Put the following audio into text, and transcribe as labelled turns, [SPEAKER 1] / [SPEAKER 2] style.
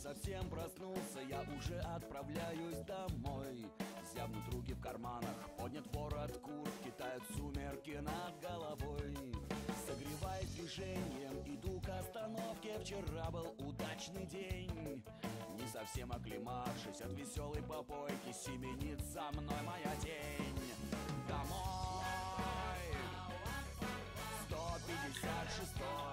[SPEAKER 1] совсем проснулся, я уже отправляюсь домой. Зябнут руки в карманах, поднят ворот куртки Тают сумерки над головой. Согревай движением, иду к остановке. Вчера был удачный день. Не совсем оклемавшись от веселой попойки Семенит за мной моя тень. Домой! 156